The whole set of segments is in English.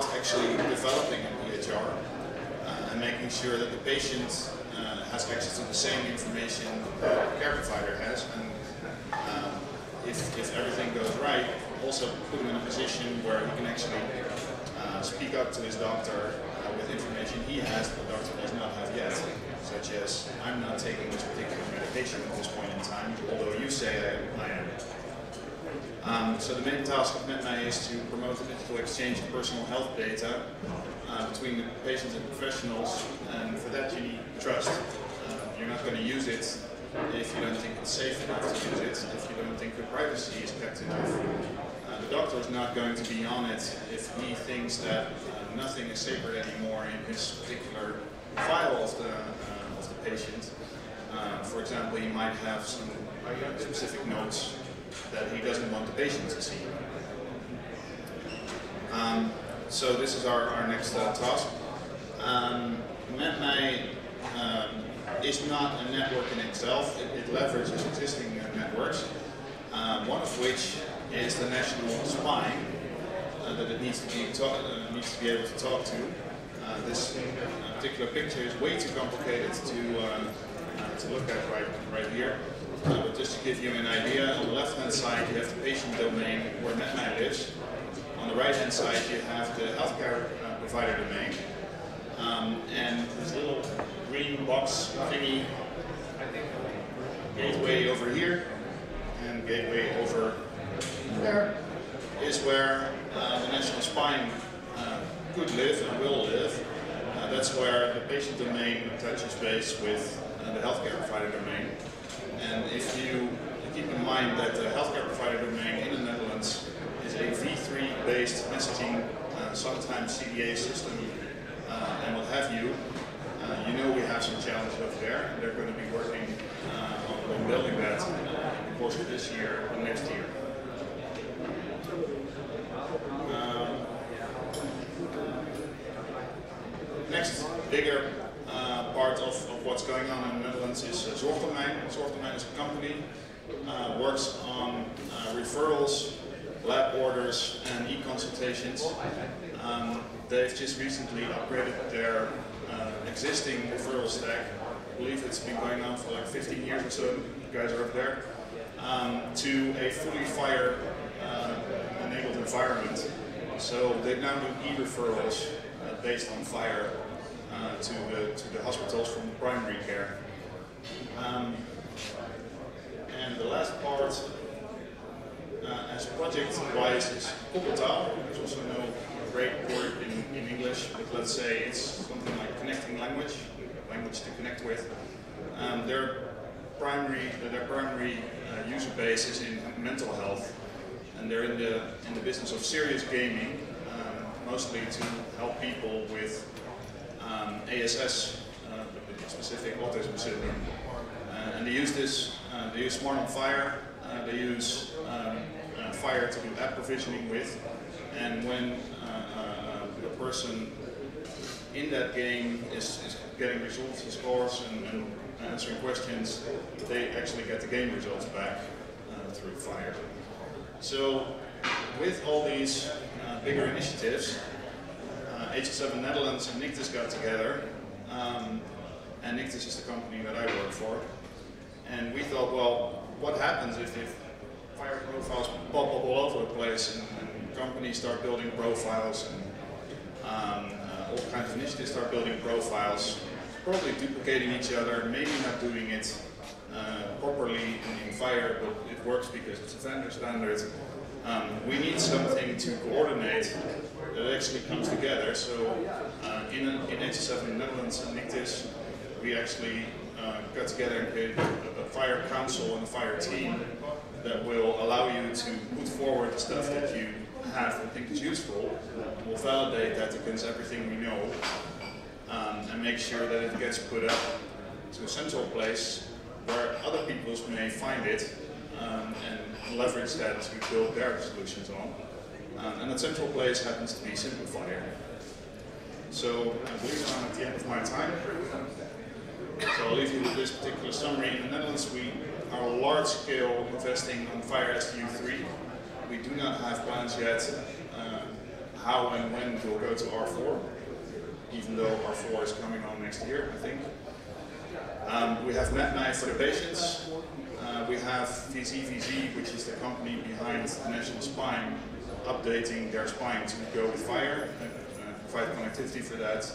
actually developing an EHR uh, and making sure that the patient uh, has access to the same information that the care provider has. And um, if, if everything goes right, also put him in a position where he can actually uh, speak up to his doctor uh, with information he has that the doctor does not have yet, such as, I'm not taking this particular medication at this point in time, although you say I am. Um, so the main task of Met is to promote the digital exchange of personal health data uh, between the patients and professionals, and for that you need trust. Uh, you're not going to use it if you don't think it's safe enough to use it, if you don't think your privacy is kept enough. Uh, the doctor is not going to be on it if he thinks that uh, nothing is sacred anymore in his particular file of the, uh, of the patient. Uh, for example, he might have some specific notes that he doesn't want the patient to see. Um, so this is our, our next uh, task. Um, um, is not a network in itself. It, it leverages existing uh, networks, uh, one of which is the national spine uh, that it needs to be uh, needs to be able to talk to. Uh, this particular picture is way too complicated to to look at right right here. Uh, just to give you an idea, on the left-hand side you have the patient domain where MedMij lives. On the right-hand side you have the healthcare uh, provider domain. Um, and this little green box thingy, gateway over here, and gateway over there, is where uh, the national spine uh, could live and will live. Uh, that's where the patient domain touches base with uh, the healthcare provider domain. And if you keep in mind that the healthcare provider domain in the Netherlands is a V3-based messaging, uh, sometimes CDA system, uh, and what have you, uh, you know we have some challenges over there, and they're going to be working uh, on, building that in the course of this year and next year. Um, next bigger uh, part of, of, what's going Netherlands is uh, Zorgdomein. Zorgdomein is a company, uh, works on uh, referrals, lab orders, and e-consultations. Um, they've just recently upgraded their uh, existing referral stack. I believe it's been going on for like 15 years or so, you guys are up there, um, to a fully FHIR uh, enabled environment. So they now do e-referrals based on FHIR uh, to, the, to the hospitals from primary care. Um, and the last part, uh, as project-wise, is Koppeltaal. There's also no great word in, in English, but let's say it's something like connecting language, language to connect with. Um, their primary, their primary uh, user base is in mental health, and they're in the in the business of serious gaming, um, mostly to help people with um, ASS, uh, specific autism syndrome. Uh, and they use this, uh, they use Smart on FHIR, uh, they use um, FHIR to do app provisioning with, and when the person in that game is, is getting results and scores and, and, answering questions, they actually get the game results back uh, through FHIR. So with all these uh, bigger initiatives, HL7 Netherlands and Nictiz got together, um, and Nictiz is the company that I work for. And we thought, well, what happens if, if FHIR profiles up all over the place and, and companies start building profiles and um, uh, all kinds of initiatives start building profiles, probably duplicating each other, maybe not doing it uh, properly in, in FHIR, but it works because it's a vendor standard. Um, we need something to coordinate that actually comes together. So uh, in, in HL7 Netherlands and Nictiz, we actually uh, got together a, a FHIR council and a FHIR team that will allow you to put forward the stuff that you have and think is useful. We'll validate that against everything we know um, and make sure that it gets put up to a central place where other people may find it um, and leverage that to build their solutions on. Um, and that central place happens to be Simplifier. So I believe I'm at the end of my time. So I'll leave you with this particular summary. In the Netherlands, we are large scale investing on FHIR STU3. We do not have plans yet uh, how and when we'll go to R4, even though R4 is coming on next year, I think. Um, we have MedMij for the patients. Uh, we have VZVZ, which is the company behind the National Spine, updating their spine to go with FHIR, uh, provide connectivity for that.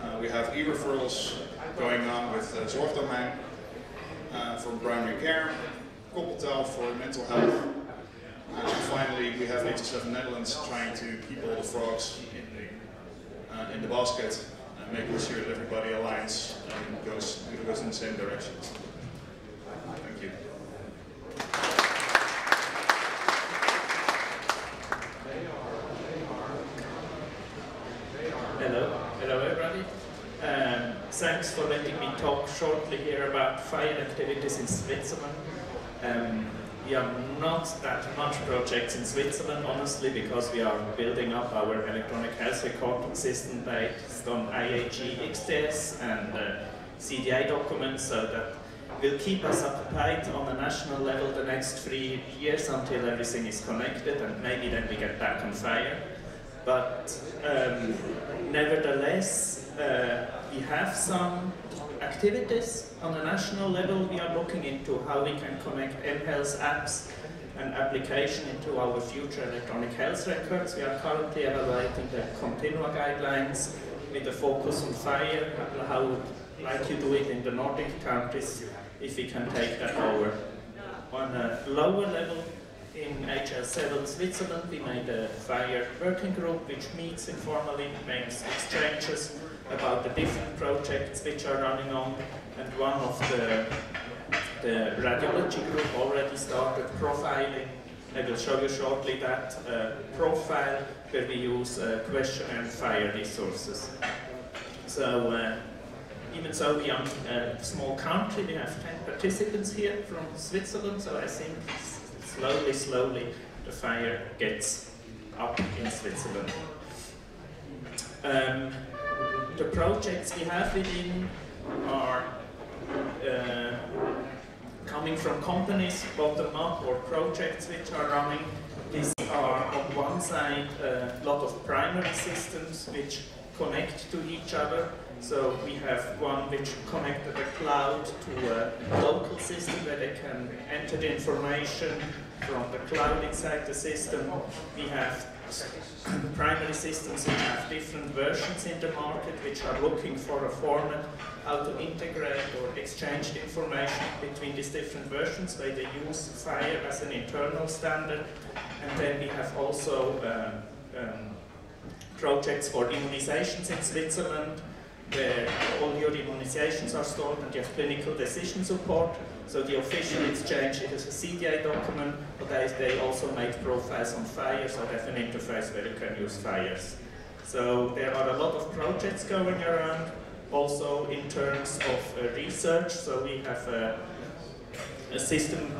Uh, we have e-referrals going on with uh, Zorgdomein uh, for primary care, Koppeltaal for mental health, and finally we have HL7 Netherlands trying to keep all the frogs in the, uh, in the basket and making sure that everybody aligns and goes, goes in the same direction. Thank you. Hello, hello everybody. Um, thanks for letting me talk shortly here about FHIR activities in Switzerland. Um, we are not that much projects in Switzerland, honestly, because we are building up our electronic health record system based on IHE XDS and uh, CDA documents, so that will keep us occupied on the national level the next three years until everything is connected, and maybe then we get back on FHIR. But um, nevertheless, uh, we have some activities on a national level. We are looking into how we can connect mHealth apps and application into our future electronic health records. We are currently evaluating the Continua guidelines with a focus on FHIR, how, like you do it in the Nordic countries, if we can take that over. On a lower level, in HL7 Switzerland, we made a FHIR working group which meets informally, makes exchanges about the different projects which are running on, and one of the, the radiology group already started profiling. I will show you shortly that uh, profile where we use uh, questionnaire FHIR resources. So uh, even though we are a small country, we have 10 participants here from Switzerland, so I think slowly, slowly the fire gets up in Switzerland. Um, the projects we have within are uh, coming from companies, bottom up, or projects which are running. These are on one side a lot of primary systems which connect to each other. So we have one which connected the cloud to a local system where they can enter the information from the cloud inside the system. We have primary systems which have different versions in the market which are looking for a format how to integrate or exchange information between these different versions where they use FHIR as an internal standard. And then we have also um, um, projects for immunizations in Switzerland where all your immunizations are stored and you have clinical decision support. So the official exchange it is a CDA document, but they also make profiles on FHIR, so they have an interface where you can use FHIRs. So there are a lot of projects going around, also in terms of uh, research. So we have a, a system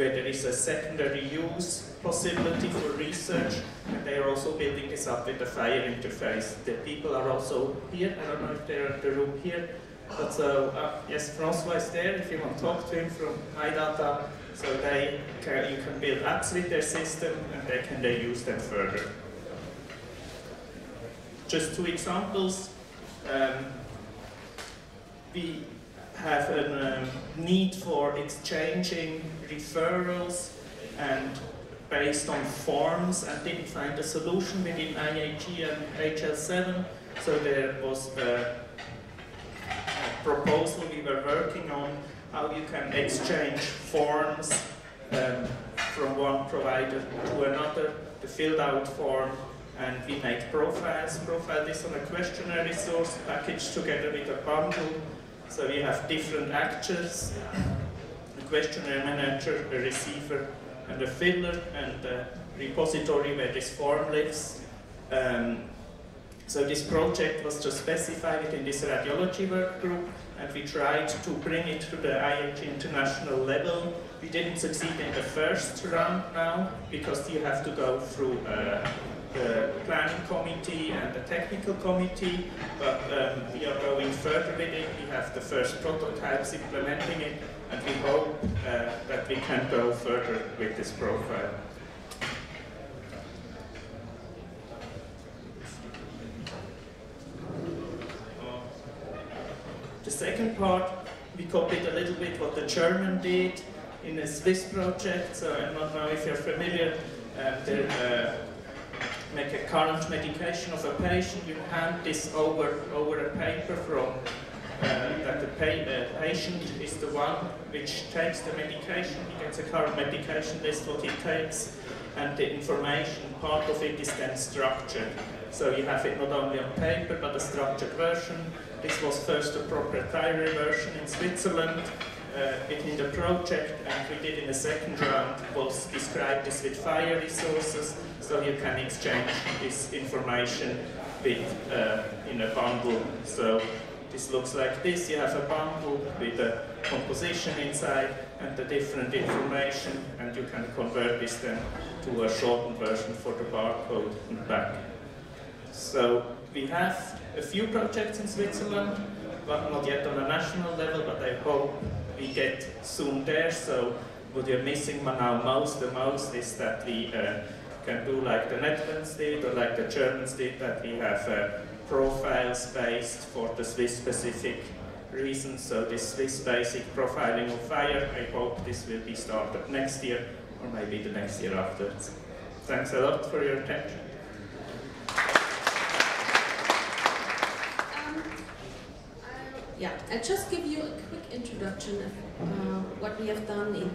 where there is a secondary use possibility for research, and they are also building this up with the FHIR interface. The people are also here, I don't know if they're in the room here, but so, uh, yes, Francois is there if you want to talk to him from iData. So they can, you can build apps with their system and they can they use them further. Just two examples. Um, we have a um, need for exchanging referrals and based on forms and didn't find a solution within IHE and HL7. So there was a proposal we were working on, how you can exchange forms um, from one provider to another, the filled out form, and we make profiles. Profile this on a questionnaire resource packaged together with a bundle. So we have different actors, questionnaire manager, a receiver, and a filler, and a repository where this form lives. Um, so this project was to specify it in this radiology work group, and we tried to bring it to the IHE international level. We didn't succeed in the first round now, because you have to go through uh, the planning committee and the technical committee, but um, we are going further with it. We have the first prototypes implementing it, and we hope uh, that we can go further with this profile. The second part, we copied a little bit what the German did in a Swiss project, so I don't know if you're familiar. Um, they uh, make a current medication of a patient, you hand this over, over a paper from uh, that the pa uh, patient is the one which takes the medication, he gets a current medication list, what he takes, and the information, part of it is then structured. So you have it not only on paper, but a structured version. This was first a proprietary version in Switzerland uh, within the project, and we did in the second round was describe this with FHIR resources, so you can exchange this information with uh, in a bundle. So this looks like this. You have a bundle with a composition inside and the different information, and you can convert this then to a shortened version for the barcode and back. So we have a few projects in Switzerland, but not yet on a national level, but I hope we get soon there. So what you're missing now most, the most, is that we uh, can do like the Netherlands did or like the Germans did, that we have uh, profiles based for the Swiss specific reasons. So this Swiss basic profiling of FHIR, I hope this will be started next year or maybe the next year afterwards. Thanks a lot for your attention. Um, yeah, I'll just give you a quick introduction of uh, what we have done in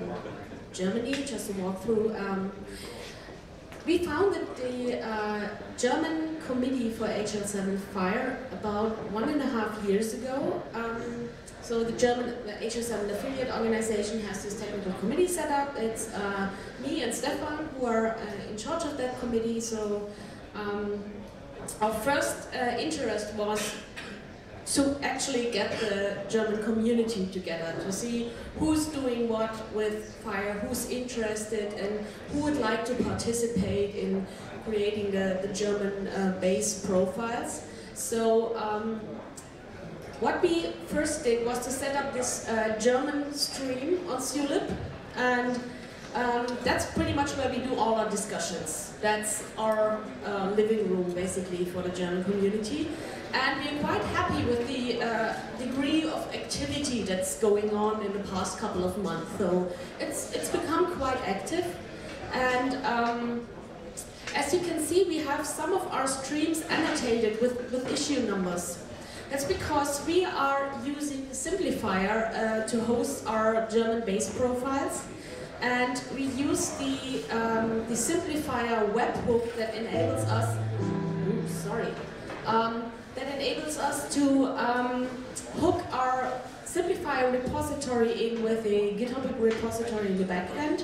Germany, just a walkthrough. Um, we found that the uh, German Committee for HL7 FHIR about one and a half years ago. Um, so the German the HL7 affiliate organization has this technical committee set up. It's uh, me and Stefan who are uh, in charge of that committee. So um, our first uh, interest was to actually get the German community together, to see who's doing what with FHIR, who's interested, and who would like to participate in creating the, the German uh, base profiles. So um, what we first did was to set up this uh, German stream on Zulip, and um, that's pretty much where we do all our discussions. That's our uh, living room, basically, for the German community. And we're quite happy with the uh, degree of activity that's going on in the past couple of months. So it's, it's become quite active. And um, as you can see, we have some of our streams annotated with, with issue numbers. That's because we are using Simplifier uh, to host our German base profiles. And we use the, um, the Simplifier webhook that enables us, oops, sorry, um, that enables us to um, hook our Simplifier repository in with a GitHub repository in the backend.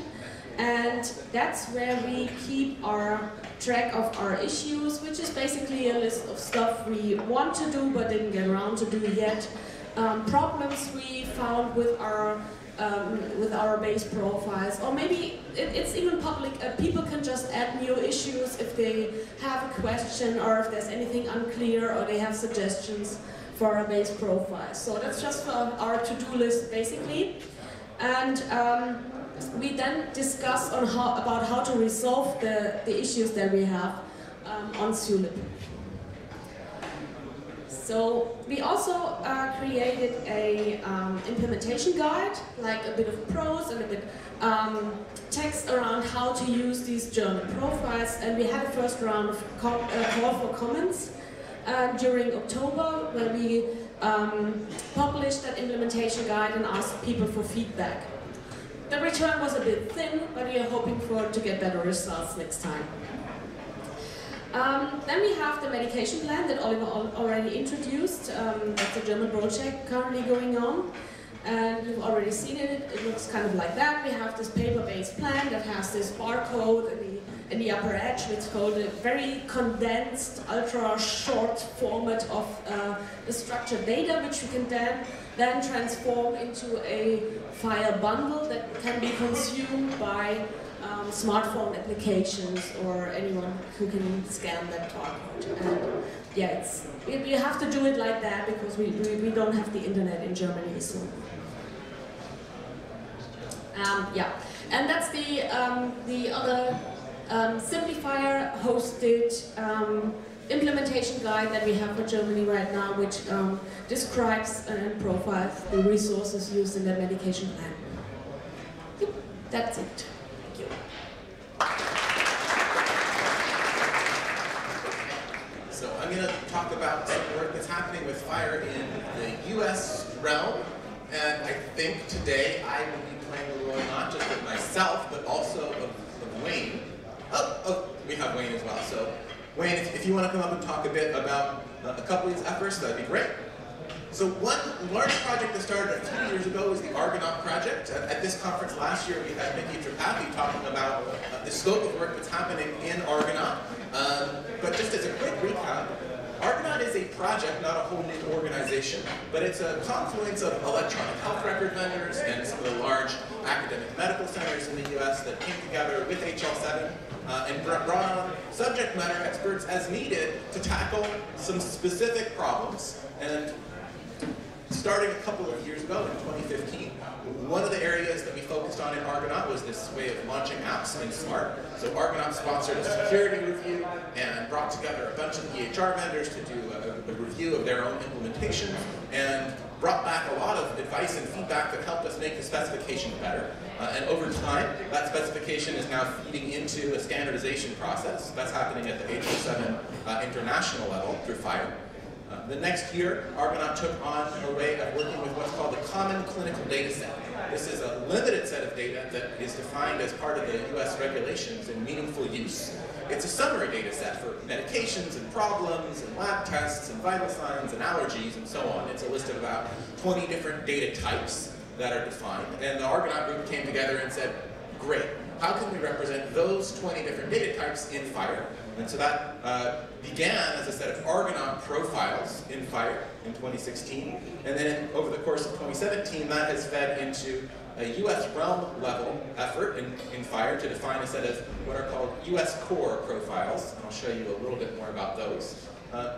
And that's where we keep our track of our issues, which is basically a list of stuff we want to do but didn't get around to do yet. Um, problems we found with our um, with our base profiles, or maybe it, it's even public. Uh, people can just add new issues if they have a question or if there's anything unclear or they have suggestions for a base profile. So that's just our to-do list, basically. And um, we then discuss on how, about how to resolve the, the issues that we have um, on Zulip. So we also uh, created a um, implementation guide, like a bit of prose and a bit um, text around how to use these German profiles. And we had a first round of uh, call for comments uh, during October, where we um, published that implementation guide and asked people for feedback. The return was a bit thin, but we are hoping for to get better results next time. Um, then we have the medication plan that Oliver already introduced. Um, that's a German project currently going on. and you've already seen it. It looks kind of like that. We have this paper-based plan that has this barcode in the, the upper edge, which called a very condensed, ultra-short format of uh, the structured data, which you can then, then transform into a FHIR bundle that can be consumed by um, smartphone applications or anyone who can scan that barcode. And yeah, it's, we, we have to do it like that because we, we, we don't have the internet in Germany. So um, yeah, and that's the um, the other um, simplifier hosted um, implementation guide that we have for Germany right now, which um, describes and profiles the resources used in the medication plan. Yep, that's it. Thank you. So I'm going to talk about some work that's happening with FHIR in the US realm. And I think today I will be playing the role not just of myself, but also of, of Wayne. Oh, oh, we have Wayne as well. So Wayne, if, if you want to come up and talk a bit about uh, a couple of these efforts, that'd be great. So one large project that started a few years ago was the Argonaut project. At, this conference last year, we had Micky Tripathi talking about uh, the scope of work that's happening in Argonaut. Um, but just as a quick recap, is a project, not a whole new organization, but it's a confluence of electronic health record vendors and some of the large academic medical centers in the US that came together with HL7 uh, and brought on subject matter experts as needed to tackle some specific problems. And starting a couple of years ago in 2015, one of the areas that we focused on in Argonaut was this way of launching apps in Smart. So Argonaut sponsored a security review and brought together a bunch of EHR vendors to do a, a review of their own implementation and brought back a lot of advice and feedback that helped us make the specification better. Uh, and over time, that specification is now feeding into a standardization process. That's happening at the HL7 uh, international level through FHIR. Uh, the next year, Argonaut took on a way of working with what's called the Common Clinical Data Set. This is a limited set of data that is defined as part of the US regulations in meaningful use. It's a summary data set for medications and problems and lab tests and vital signs and allergies and so on. It's a list of about 20 different data types that are defined. And the Argonaut group came together and said, great, how can we represent those 20 different data types in FHIR? And so that uh, began as a set of Argonaut profiles in FHIR in 2016. And then over the course of 2017, that has fed into a US realm level effort in, in FHIR to define a set of what are called US core profiles. And I'll show you a little bit more about those. Uh,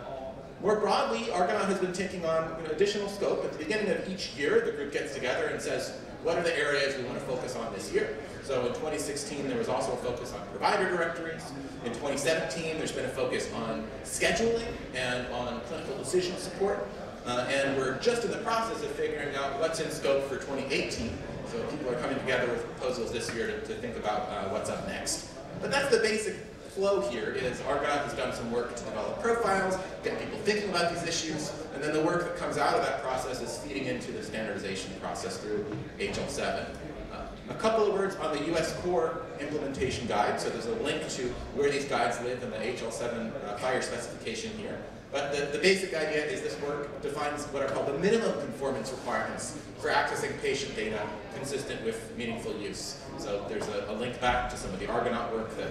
more broadly, Argonaut has been taking on you know, additional scope. At the beginning of each year, the group gets together and says, what are the areas we want to focus on this year? So in 2016, there was also a focus on provider directories. In 2017, there's been a focus on scheduling and on clinical decision support. Uh, and we're just in the process of figuring out what's in scope for 2018. So people are coming together with proposals this year to, to think about uh, what's up next. But that's the basic flow here is Argonaut has done some work to develop profiles, get people thinking about these issues, and then the work that comes out of that process is feeding into the standardization process through HL7. Uh, a couple of words on the US core implementation guide. So there's a link to where these guides live in the HL7 uh, FHIR specification here. But the, the basic idea is this work defines what are called the minimum conformance requirements for accessing patient data consistent with meaningful use. So there's a, a link back to some of the Argonaut work that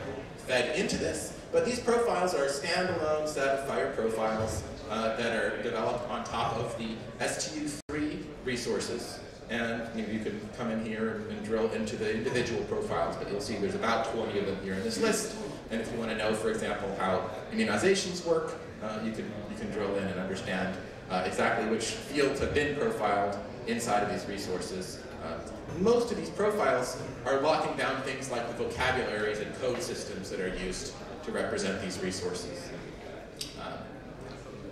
fed into this. But these profiles are a standalone set of FHIR profiles uh, that are developed on top of the STU3 resources. And you, know, you can come in here and, and drill into the individual profiles, but you'll see there's about 20 of them here in this list. And if you want to know, for example, how immunizations work, uh, you, can, you can drill in and understand uh, exactly which fields have been profiled inside of these resources. Uh, most of these profiles are locking down things like the vocabularies and code systems that are used to represent these resources.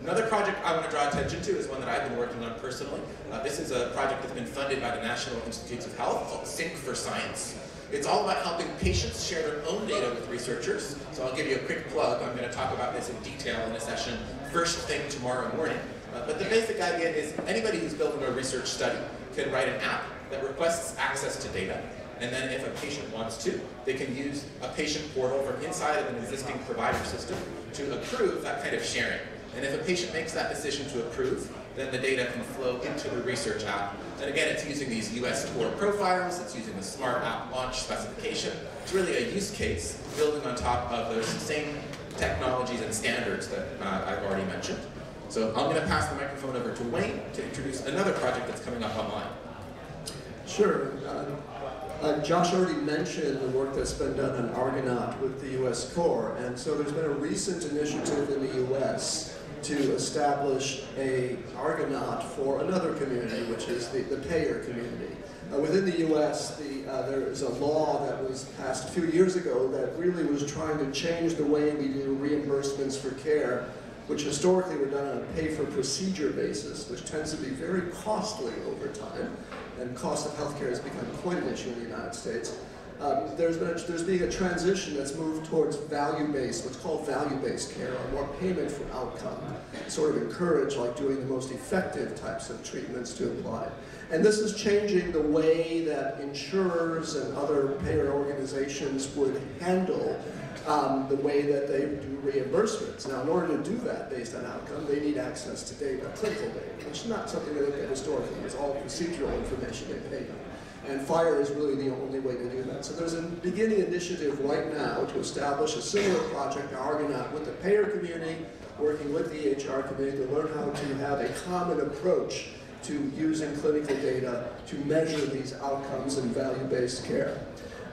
Another project I want to draw attention to is one that I've been working on personally. Uh, this is a project that's been funded by the National Institutes of Health called Sync for Science. It's all about helping patients share their own data with researchers. So I'll give you a quick plug. I'm going to talk about this in detail in a session first thing tomorrow morning. Uh, but the basic idea is anybody who's building a research study can write an app that requests access to data. And then if a patient wants to, they can use a patient portal from inside of an existing provider system to approve that kind of sharing. And if a patient makes that decision to approve, then the data can flow into the research app. And again, it's using these US core profiles, it's using the smart app launch specification. It's really a use case building on top of those same technologies and standards that uh, I've already mentioned. So I'm going to pass the microphone over to Wayne to introduce another project that's coming up online. Sure. Uh, uh, Josh already mentioned the work that's been done on Argonaut with the U.S. Core, and so there's been a recent initiative in the U.S. to establish a Argonaut for another community, which is the, the payer community. Uh, within the U.S., the, uh, there is a law that was passed a few years ago that really was trying to change the way we do reimbursements for care, which historically were done on a pay-for-procedure basis, which tends to be very costly over time and cost of healthcare has become quite an issue in the United States. Um, there's been a, there's being a transition that's moved towards value-based, what's called value-based care, or more payment for outcome, sort of encourage like doing the most effective types of treatments to apply. And this is changing the way that insurers and other payer organizations would handle um, the way that they do reimbursements. Now, in order to do that based on outcome, they need access to data, clinical data, which is not something they looked at historically. It's all procedural information they paid on. And FHIR is really the only way to do that. So there's a beginning initiative right now to establish a similar project, Argonaut, with the payer community, working with the EHR community to learn how to have a common approach to using clinical data to measure these outcomes in value-based care.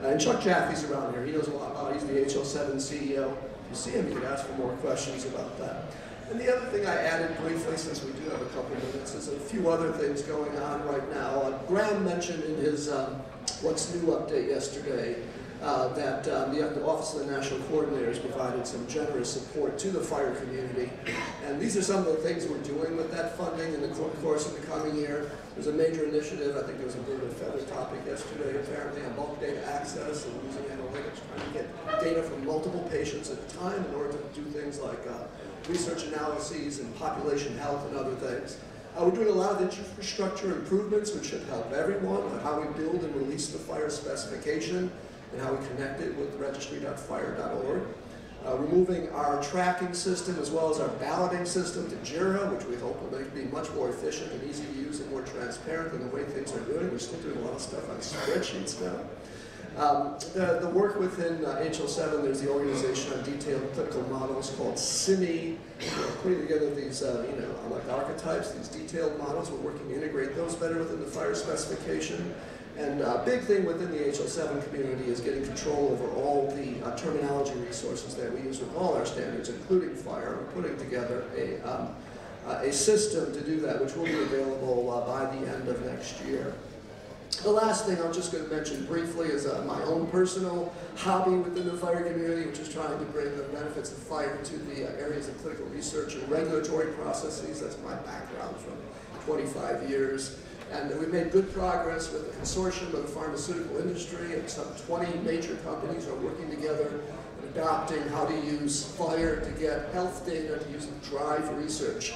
Uh, and Chuck Jaffe's around here. He knows a lot about it. He's the HL7 CEO. If you see him, you can ask for more questions about that. And the other thing I added briefly, since we do have a couple minutes, is a few other things going on right now. Uh, Graham mentioned in his um, What's New update yesterday uh, that um, the, the, Office of the National Coordinator has provided some generous support to the FHIR community. And these are some of the things we're doing with that funding in the course of the coming year. There's a major initiative, I think there was a bird of a feather topic yesterday, apparently on bulk data access and using analytics, trying to get data from multiple patients at a time in order to do things like uh, research analyses and population health and other things. Uh, we're doing a lot of infrastructure improvements, which should help everyone, on how we build and release the FHIR specification, and how we connect it with registry.fhir.org. Uh, removing our tracking system as well as our balloting system to JIRA, which we hope will make be much more efficient and easy to use and more transparent than the way things are doing. We're still doing a lot of stuff on spreadsheets now. Um, the, the, work within uh, HL7, there's the organization on detailed clinical models called. We're putting together these, uh, you know, like archetypes, these detailed models. We're working to integrate those better within the FHIR specification. And a big thing within the HL7 community is getting control over all the uh, terminology resources that we use with all our standards, including FHIR. We're putting together a, um, uh, a system to do that, which will be available uh, by the end of next year. The last thing I'm just going to mention briefly is uh, my own personal hobby within the FHIR community, which is trying to bring the benefits of FHIR to the uh, areas of clinical research and regulatory processes. That's my background from 25 years. And we've made good progress with the consortium of the pharmaceutical industry, and some 20 major companies are working together and adopting how to use FHIR to get health data to use to drive research.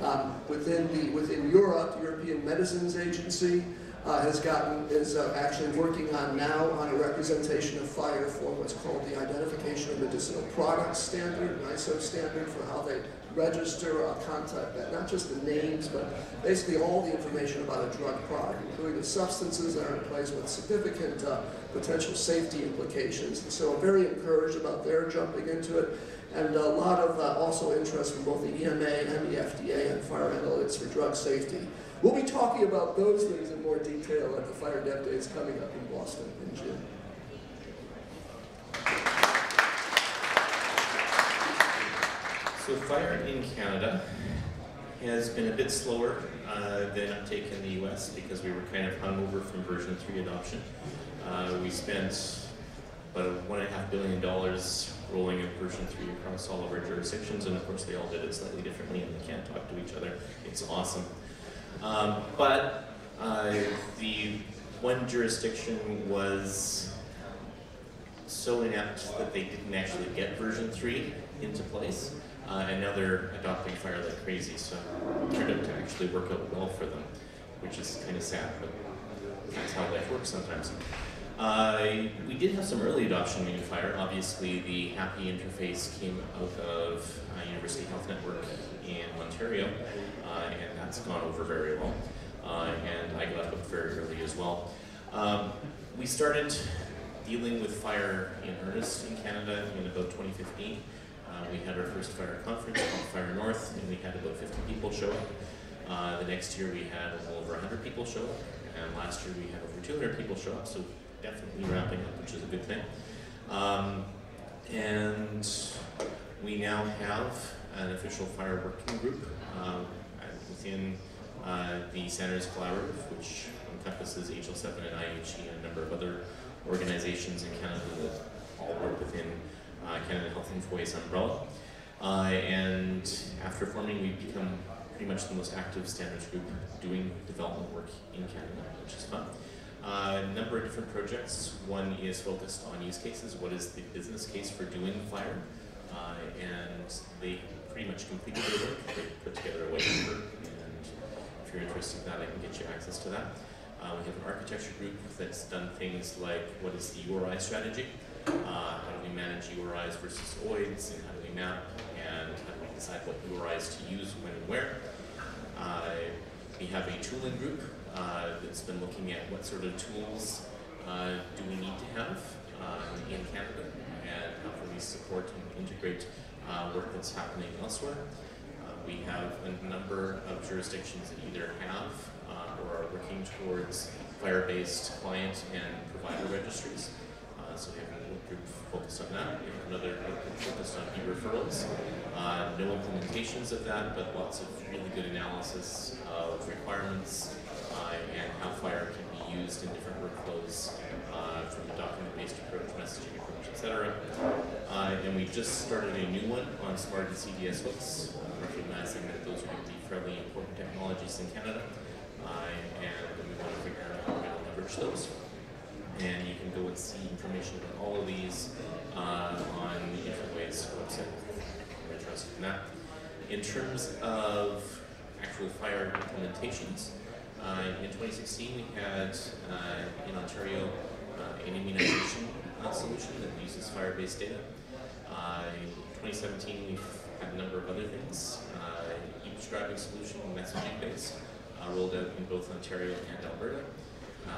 Um, within, the, within Europe, the European Medicines Agency uh, has gotten, is uh, actually working on now on a representation of FHIR for what's called the Identification of Medicinal Products Standard, an ISO standard for how they register a contact that, not just the names, but basically all the information about a drug product, including the substances that are in place with significant uh, potential safety implications. And so I'm very encouraged about their jumping into it. And a lot of uh, also interest from both the EMA and the FDA and FHIR analytics for drug safety. We'll be talking about those things in more detail at the FHIR Dev Days coming up in Boston in June. So FHIR in Canada has been a bit slower uh, than uptake in the US because we were kind of hungover from version 3 adoption. Uh, we spent about $1.5 billion rolling out version 3 across all of our jurisdictions, and of course they all did it slightly differently and they can't talk to each other. It's awesome. Um, but uh, the one jurisdiction was so inept that they didn't actually get version 3 into place. Uh, and now they're adopting FHIR like crazy, so it turned out to actually work out well for them, which is kind of sad, but that's how life works sometimes. Uh, we did have some early adoption in FHIR. Obviously, the HAPI interface came out of uh, University Health Network in Ontario, uh, and that's gone over very well. Uh, and I got hooked very early as well. Um, we started dealing with FHIR in earnest in Canada in about 2015. Uh, we had our first FHIR conference called FHIR North, and we had about 50 people show up. Uh, the next year we had over 100 people show up, and last year we had over 200 people show up, so definitely ramping up, which is a good thing. Um, and we now have an official FHIR working group um, within uh, the Standards Collaborative, which encompasses HL7 and IHE and a number of other organizations in Canada that all work within uh, Canada Health Infoways umbrella. Uh, and after forming, we've become pretty much the most active standards group doing development work in Canada, which is fun. Uh, a number of different projects. One is focused on use cases. What is the business case for doing FHIR? Uh, and they pretty much completed their work. They put together a white paper, and if you're interested in that, I can get you access to that. Uh, we have an architecture group that's done things like what is the URI strategy? Uh, how do we manage URIs versus OIDs, and how do we map, and how do we decide what URIs to use when and where? Have a tooling group uh, that's been looking at what sort of tools uh, do we need to have uh, in Canada, and how can we support and integrate uh, work that's happening elsewhere. Uh, we have a number of jurisdictions that either have or are working towards FHIR-based client and provider registries. Uh, so we have a group focused on that. We have another group focused on e-referrals. Uh, no implementations of that, but lots of really good analysis requirements uh, and how FHIR can be used in different workflows uh, from a document-based approach, messaging approach, etc. Uh, and we just started a new one on smart and CDS hooks, recognizing that those to be fairly important technologies in Canada and we want to figure out how we're going to leverage those. And you can go and see information about all of these uh, on the Infoways website you're interested in that. In terms of actual FHIR implementations, uh, in 2016 we had uh, in Ontario uh, an immunization uh, solution that uses FHIR-based data. Uh, in 2017 we've had a number of other things, uh, e-prescribing solution, messaging-based uh, rolled out in both Ontario and Alberta. Uh,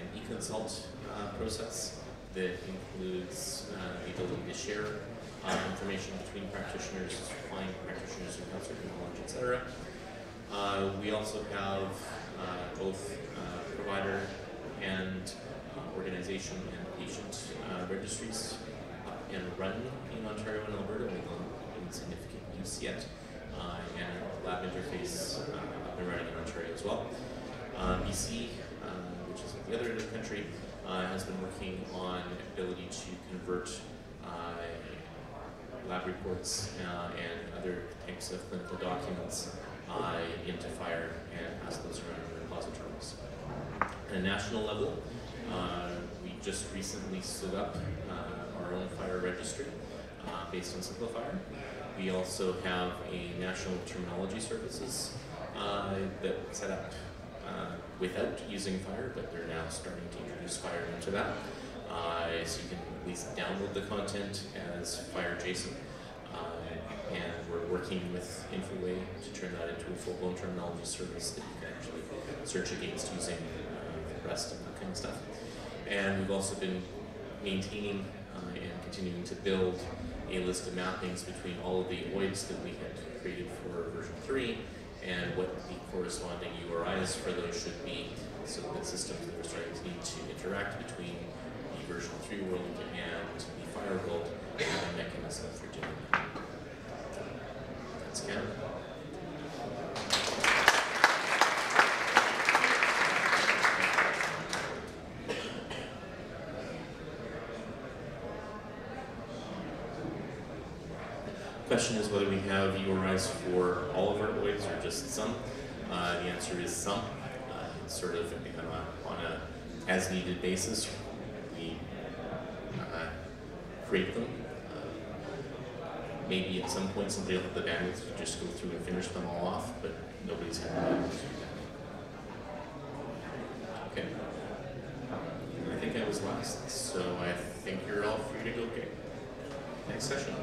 an e-consult uh, process that includes the ability to share information between practitioners, find practitioners who health certain knowledge, etc. Uh, we also have uh, both uh, provider and organization and patient registries and run in Ontario and Alberta with in significant use yet, and lab interface been running in Ontario as well. Uh, BC, which is at the other end of the country, uh, has been working on ability to convert uh, lab reports uh, and other types of clinical documents uh, into FHIR and pass those around repositories. At a national level, we just recently stood up our own FHIR registry based on Simplifier. We also have a national terminology services uh, that set up uh, without using FHIR, but they're now starting to introduce FHIR into that. Uh, so you can at least download the content as FHIR JSON. And we're working with Infoway to turn that into a full-blown terminology service that you can actually search against using uh, REST and that kind of stuff. And we've also been maintaining uh, and continuing to build a list of mappings between all of the OIDs that we had created for version 3 and what the corresponding URIs for those should be so that systems that are starting to need to interact between the version 3 world and the FHIR world have a mechanism for doing that. That's question is whether we have URIs for all of our OIDs or just some. Uh, the answer is some. Uh, it's sort of on a as-needed basis. We uh, create them. At some point somebody will have the bandwidth to just go through and finish them all off, but nobody's had that. Okay. I think I was last. So I think you're all free to go get next session.